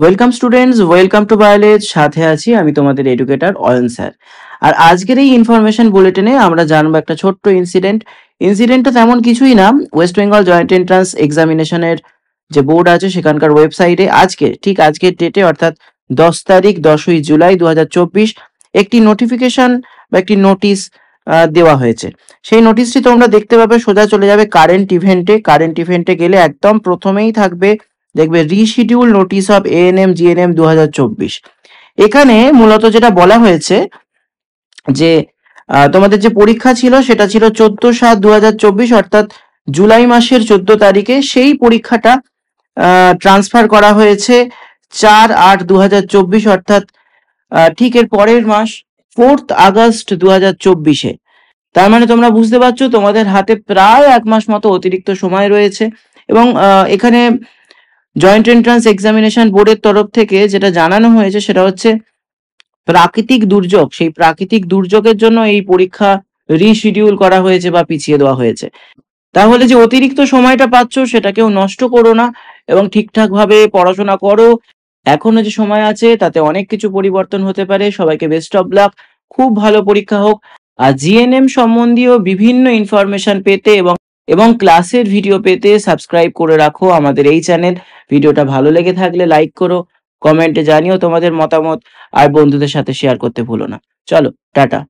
Welcome students welcome to biology সাথে আছি আমি তোমাদের এডুকেটর অয়ন স্যার। আর আজকের এই ইনফরমেশন বুলেটিনে আমরা জানব একটা ছোট্ট ইনসিডেন্ট ইনসিডেন্টটা তেমন কিছুই না। ওয়েস্ট বেঙ্গল জয়েন্ট এন্ট্রান্স এক্সামিনেশনের যে বোর্ড আছে, সেখানকার ওয়েবসাইটে আজকে, ঠিক আজকের ডেটে অর্থাৎ দশ তারিখ, দশই জুলাই দু হাজার চব্বিশ, একটি নোটিফিকেশন বা একটি নোটিশ দেওয়া হয়েছে। সেই নোটিশটি তোমরা দেখতে পাবে, সোজা চলে যাবে কারেন্ট ইভেন্টে কারেন্ট ইভেন্টে গেলে একদম প্রথমেই থাকবে দেখবে reschedule notice of ANM GNM দু হাজার চব্বিশ। এখানে মূলত যেটা বলা হয়েছে যে তোমাদের যে পরীক্ষা ছিল সেটা ছিল চোদ্দ সাত দু অর্থাৎ জুলাই মাসের চোদ্দ তারিখে সেই পরীক্ষাটা ট্রান্সফার করা হয়েছে চার আট দু অর্থাৎ ঠিক এর পরের মাস ফোর্থ আগস্ট দু হাজার চব্বিশে। তার মানে তোমরা বুঝতে পারছ তোমাদের হাতে প্রায় এক মাস মতো অতিরিক্ত সময় রয়েছে এবং এখানে জয়েন্ট এন্ট্রান্স এক্সামিনেশন বোর্ডের তরফ থেকে যেটা জানানো হয়েছে সেটা হচ্ছে প্রাকৃতিক দুর্যোগ, সেই প্রাকৃতিক দুর্যোগের জন্য এই পরীক্ষা রিশিডিউল করা হয়েছে বা পিছিয়ে দেওয়া হয়েছে। তাহলে যে অতিরিক্ত সময়টা পাচ্ছ সেটাকেও নষ্ট করো না এবং ঠিকঠাক ভাবে পড়াশোনা করো। এখনও যে সময় আছে তাতে অনেক কিছু পরিবর্তন হতে পারে। সবাইকে বেস্ট অফ লাক খুব ভালো পরীক্ষা হোক। আর জিএনএম সম্বন্ধীয় বিভিন্ন ইনফরমেশন পেতে এবং এবং ক্লাসের ভিডিও পেতে সাবস্ক্রাইব করে রাখো আমাদের এই চ্যানেল ভিডিওটা ভালো লেগে থাকলে লাইক করো কমেন্টে জানিও তোমাদের মতামত, আর বন্ধুদের সাথে শেয়ার করতে ভুলো না। চলো, টাটা।